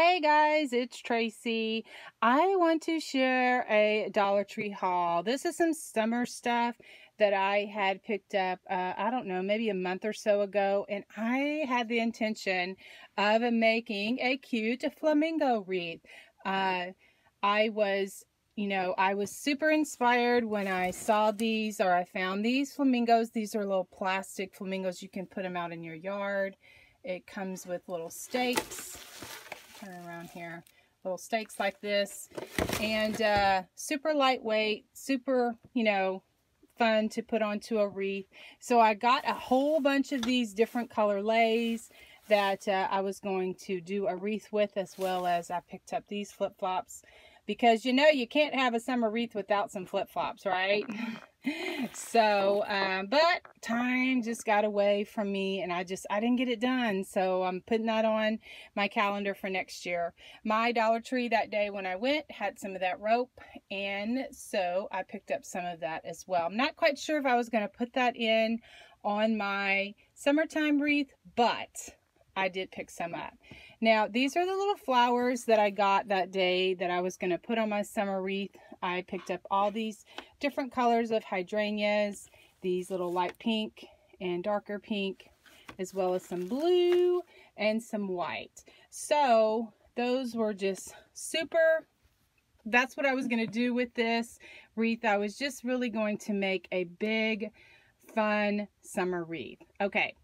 Hey guys, it's Tracy. I want to share a Dollar Tree haul. This is some summer stuff that I had picked up, uh, I don't know, maybe a month or so ago, and I had the intention of making a cute flamingo wreath. Uh, I was, you know, I was super inspired when I saw these or I found these flamingos. These are little plastic flamingos. You can put them out in your yard. It comes with little stakes turn around here. Little stakes like this. And uh, super lightweight, super, you know, fun to put onto a wreath. So I got a whole bunch of these different color leis that uh, I was going to do a wreath with as well as I picked up these flip-flops because you know you can't have a summer wreath without some flip-flops, right? so, um, but time just got away from me and I just, I didn't get it done. So I'm putting that on my calendar for next year. My Dollar Tree that day when I went had some of that rope. And so I picked up some of that as well. I'm not quite sure if I was going to put that in on my summertime wreath, but I did pick some up. Now, these are the little flowers that I got that day that I was going to put on my summer wreath. I picked up all these different colors of hydrangeas, these little light pink and darker pink, as well as some blue and some white. So those were just super, that's what I was going to do with this wreath. I was just really going to make a big, fun summer wreath. Okay.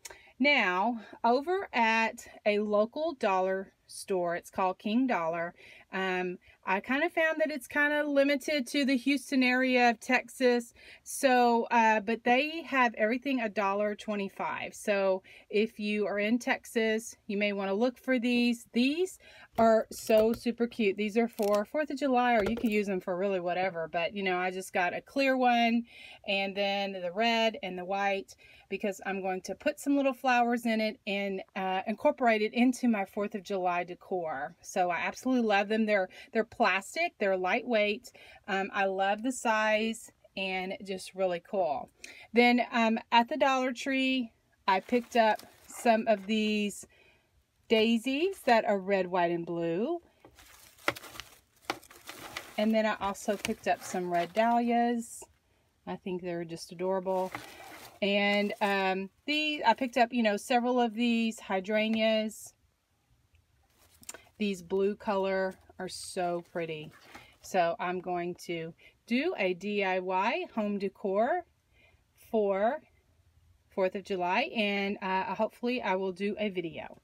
Now, over at a local dollar store, it's called King Dollar, um, I kind of found that it's kind of limited to the Houston area of Texas. So, uh, but they have everything a dollar twenty-five. So if you are in Texas, you may want to look for these. These are so super cute. These are for 4th of July, or you can use them for really whatever. But, you know, I just got a clear one, and then the red and the white, because I'm going to put some little flowers in it and uh, incorporate it into my 4th of July decor. So I absolutely love them. They're, they're plastic. They're lightweight. Um, I love the size and just really cool. Then um, at the Dollar Tree, I picked up some of these daisies that are red, white, and blue. And then I also picked up some red dahlias. I think they're just adorable. And um, these, I picked up, you know, several of these hydrangeas. These blue color are so pretty. So I'm going to do a DIY home decor for 4th of July and uh, hopefully I will do a video.